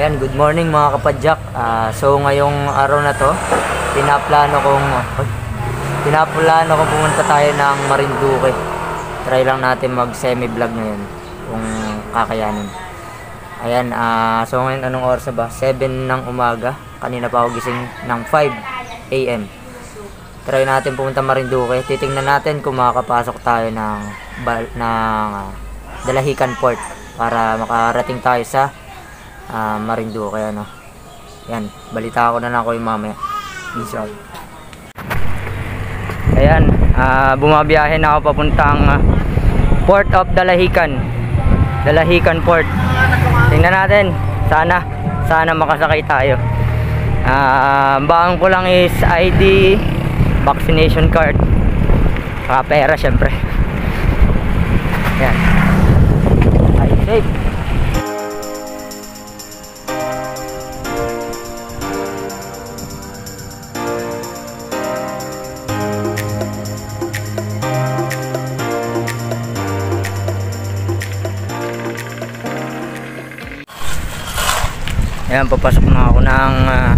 Ayan, good morning mga kapadyak. Ah, so ngayong araw na to, pinaplano kong pinaplano kong pumunta tayo ng Marinduque. Try lang natin mag semi-vlog ngayon kung kakayanin. Ayan, ah, so ngayon anong oras ba? 7 ng umaga. Kanina pa ako gising ng 5 a.m. Try natin pumunta Marinduque. Titingnan natin kung makakapasok tayo ng, ng ah, Dalahican Port para makarating tayo sa ah, Marinduque ano. Yan, balita ko na lang yung mamaya. Peace out. Ayan, ah, bumabiyahe na ako papuntang ah, Port of Dalahican. Dalahican Port. Tingnan natin. Sana, sana makasakay tayo. Ah, ang ko lang is ID, vaccination card, saka pera syempre. Yan. Ay, safe. Papasok na ako ng ah,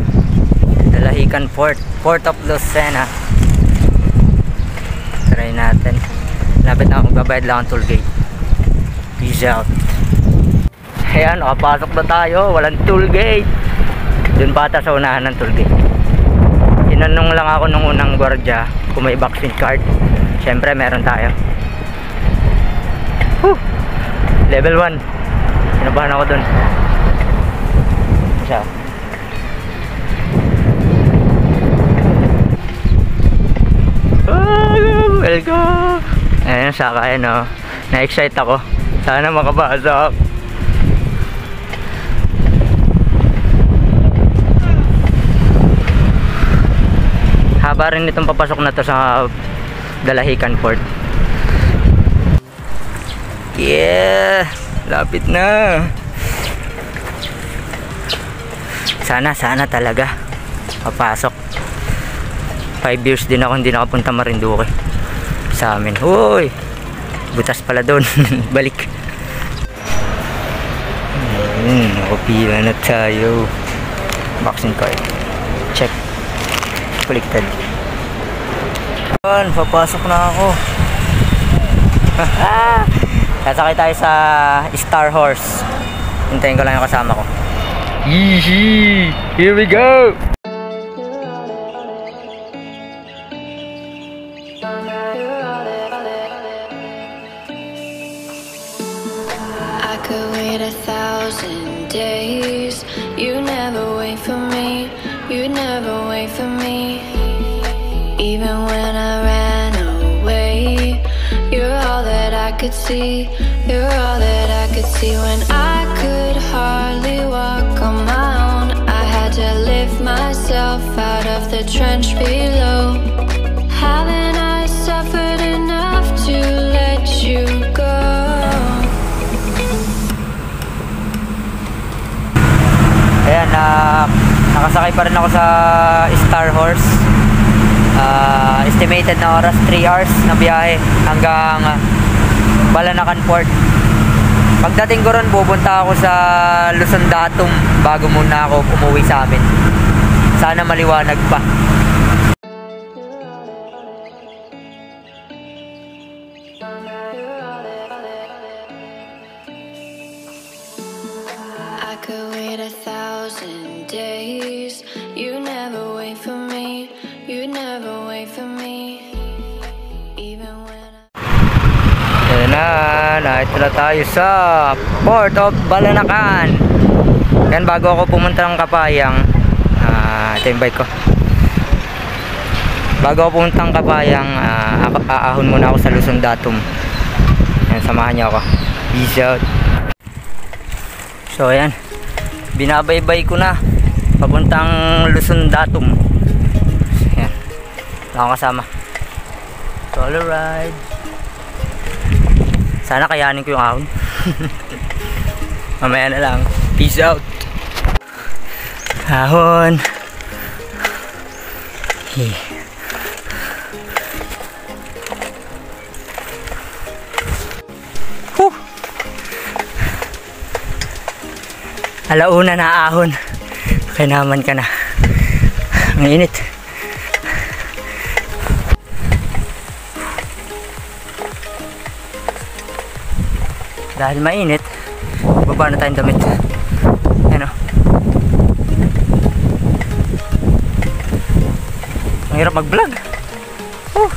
Dalahican Port. Port of Lucena. Try natin. Lapit na ako magbabayad lang ang toll gate. Peace out. Ayan, nakapasok na tayo. Walang toll gate. Doon bata sa unahan ng toll gate. Tinanong lang ako nung unang gwardiya kung may vaccine card. Siyempre, meron tayo. Whew! Level 1. Sinabahan ako dun. Siya. Ah, welcome! Ayan, saka ayan o. Na-excite ako. Sana makapasok. Haba rin itong papasok na to sa Dalahican Port. Yeah! Lapit na! Sana, sana talaga. Papasok. 5 years din ako hindi nakapunta Marinduque. Sa amin. Hoy! Butas pala doon. Balik. Hmm, nakapila na tayo. Vaccine card. Check. Baliktad. Yan, papasok na ako. Sasakay tayo sa Star Horse. Hintayin ko lang yung kasama ko. Here we go! I could wait a thousand days. You never wait for me. You never wait for me. Even when I ran away, you're all that I could see. You're all that I could see when I trench below. Haven't I suffered enough to let you go? Ayan, na nakasakay pa rin ako sa Star Horse. Ah, estimated na oras, 3 hours na biyahe hanggang ah, Balanacan Port. Pagdating ko ron, pupunta ako sa Luzon Datum bago muna ako umuwi sa amin. Sana maliwanag pa. I could wait a thousand days. You never wait for me. You never wait for me. Even when I. Na, nakita na tayo sa Port of Balanacan. Yan, bago ako pumunta ng Kapayang, ah, ito yung bike ko. Bago ako pumunta ng Kapayang, ah, ako- aahon muna ako sa Luzon Datum. Yan, samahan niyo ako. Peace out. So, ayan. Binabaybay ko na. Papuntang Luzon Datum. Ayan. Akong kasama. Solo ride. Sana kayanin ko yung ahon. Mamaya na lang. Peace out. Ahon. Hey. Whew. alauna na ahon. Kaya naman ka na. Ang init. Dahil mainit, baba na tayong damit. Hirap mag-vlog. Oh.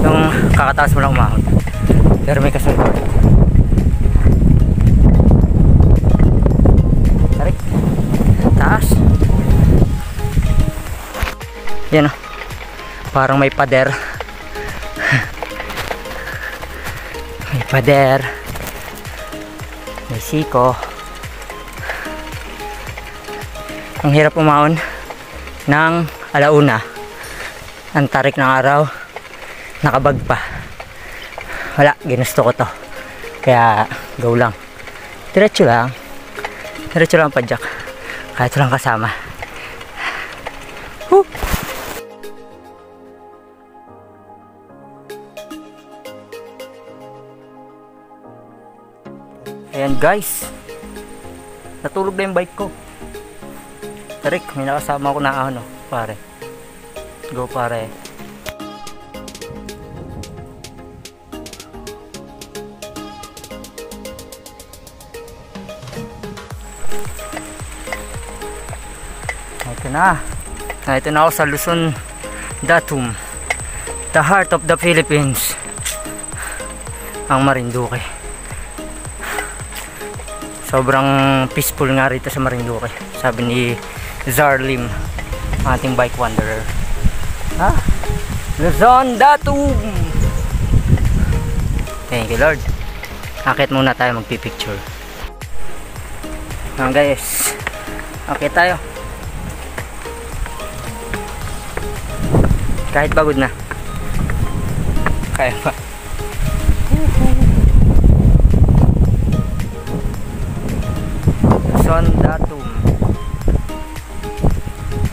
Yung kakataas mo lang umahon. Pero may kasunod. Tarik. Taas. Yan o. Parang may pader. may pader. Siko. Ang hirap umahon ng alauna. Ang tarik ng araw. Nakabag pa. Wala, ginusto ko to. Kaya, go lang. Diretso lang. Diretso lang padyak. Kahit walang kasama. Ayan guys. Natulog na yung bike ko. Tarik, may nakasama ko na ano, pare. Go pare. Ito na. Ito na ako sa Luzon, Datum. The heart of the Philippines. Ang Marinduque. Sobrang peaceful nga rito sa Marinduque. Sabi ni Zarlim, ating bike wanderer. Ha? Luzon Datum! Thank you Lord. Akit muna tayo magpipicture. Mga guys, akit tayo. Kahit pagod na. Kaya pa.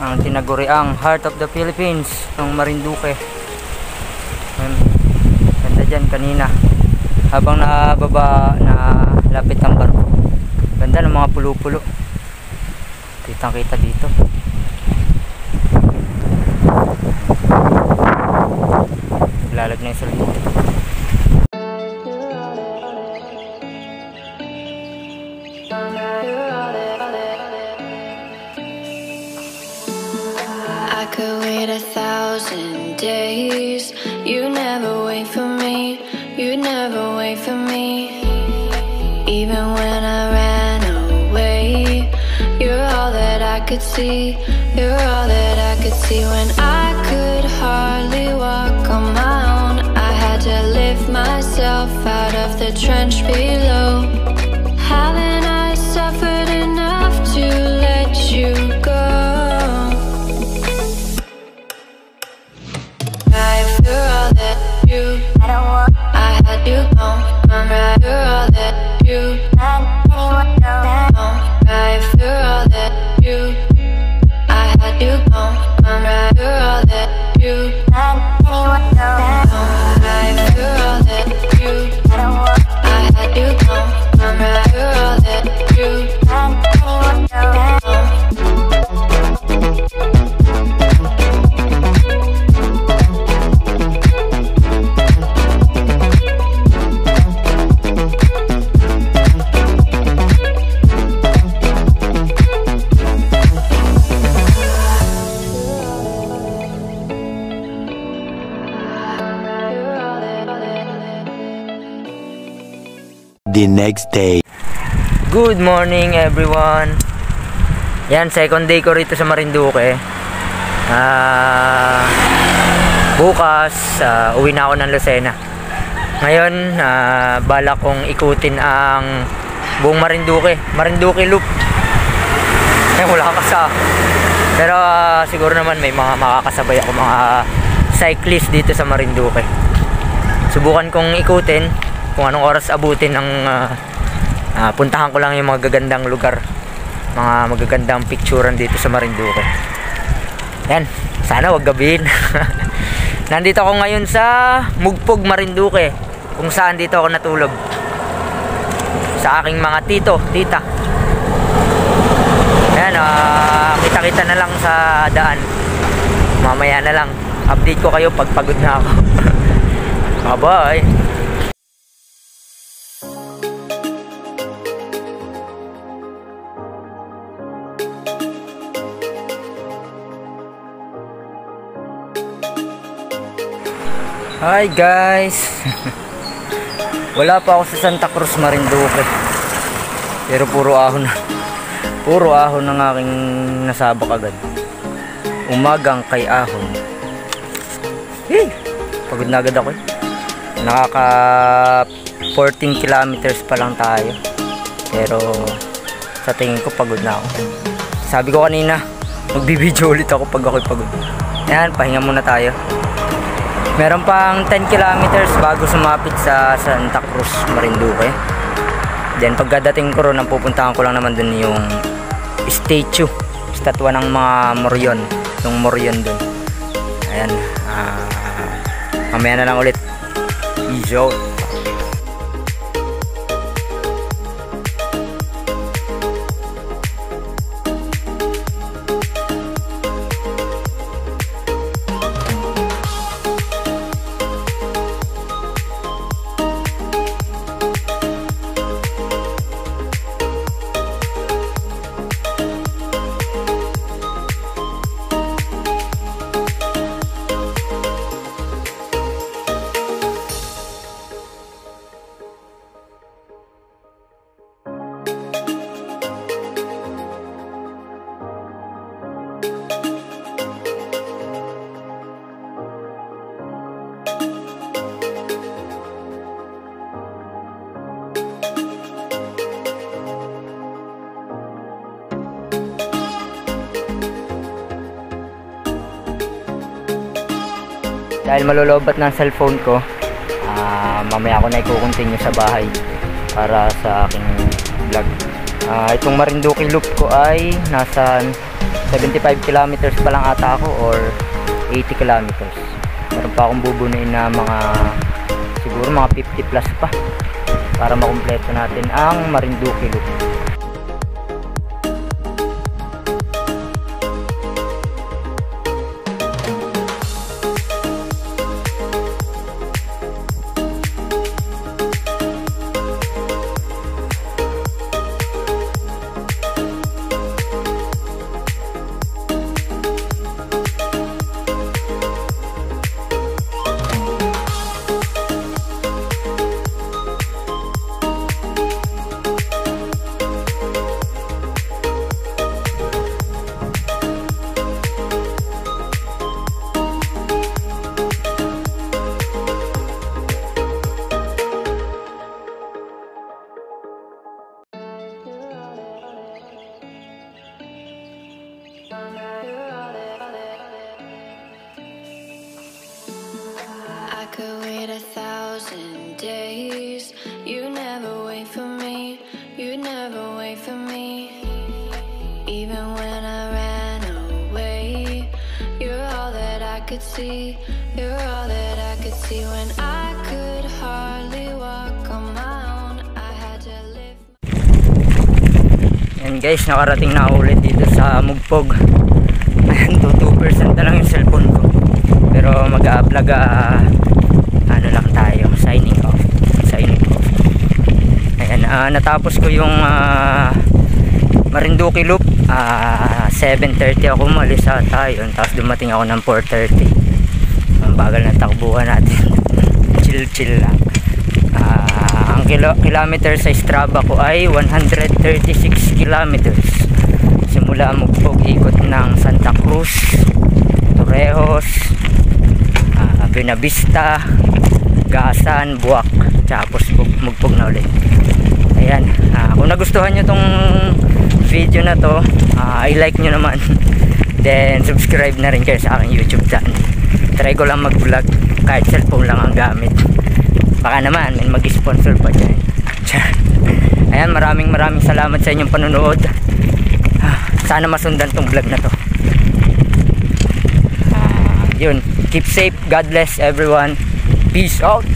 Ang tinaguriang Heart of the Philippines ng Marinduque. Ayan. Ganda dyan kanina. Habang nababa na lapit ang barko. Ganda ng mga pulo-pulo. Kitang kita dito. Lalag na yung salita. Could wait a thousand days. You never wait for me. You never wait for me. Even when I ran away, you're all that I could see. You're all that I could see when I could hardly walk on my own. I had to lift myself out of the trench below. The next day. Good morning everyone. Yan, second day ko rito sa Marinduque. Ah, bukas ah, uwi na ako ng Lucena. Ngayon, ah, balak kong ikutin ang buong Marinduque. Marinduque Loop. Eh, wala ka sa. Pero ah, siguro naman may mga makakasabay ako mga cyclist dito sa Marinduque. Subukan kong ikutin kung anong oras abutin ng ah, Ah, puntahan ko lang yung mga gagandang lugar. Mga magagandang picturean dito sa Marinduque. Yan. Sana wag gabihin. Nandito ako ngayon sa Mugpog, Marinduque. Kung saan dito ako natulog. Sa aking mga tito, tita. Ayan, ah, kita-kita na lang sa daan. Mamaya na lang. Update ko kayo pag pagod na ako. Bye-bye. Hi guys. Wala pa ako sa Santa Cruz Marinduque. Pero puro ahon na. Puro ahon ng aking nasabak agad. Umagang kay ahon. Hey! Pagod na agad ako eh. Nakaka 14 kilometers pa lang tayo. Pero sa tingin ko pagod na ako. Sabi ko kanina, magbibideo ulit ako pag ako'y pagod. Yan, pahinga muna tayo. Meron pang 10 kilometers bago sumapit sa Santa Cruz, Marinduque. Then pagkadating ko ron, pupuntahan ko lang naman dun yung statue, statwa ng mga Moryon, yung Moryon dun. Ayan, ah, mamaya na lang ulit. Peace out. Dahil malulobat ng cellphone ko ah, mamaya ko na i-continue sa bahay para sa aking vlog. Ah, itong Marinduque loop ko ay nasa 75 kilometers pa lang ata ako or 80 kilometers. Meron pa akong bubunuin na mga siguro mga 50 plus pa para makumpleto natin ang Marinduque loop Yan guys, nakarating na ulit dito sa Mugpog. Ayan, 2% na lang yung cellphone ko. Pero mag-a-vlog, ah, ano lang tayo, signing off. Signing off. Ayan, ah, natapos ko yung ah, Marinduque Loop. Ah, 7.30 ako umalis sa tayo. Tapos dumating ako ng 4.30. Ang bagal ng takbuhan natin. Chill-chill lang. Ah, ang kilo kilometer sa Strava ko ay 136 kilometers. Simula Mugpog ikot ng Santa Cruz, Torrejos, ah, Benavista, Gasan, Buwak, tapos Mugpog na ulit. Ayan, ah, kung nagustuhan nyo tong video na to, ah, i-like nyo naman. Then subscribe na rin kayo sa aking YouTube channel. Try ko lang mag-vlog kahit cellphone lang ang gamit. Baka naman may mag-sponsor pa dyan. Ayan, maraming maraming salamat sa inyong panonood. Ah, Sana masundan tong vlog na to. Ah, yun keep safe God bless everyone peace out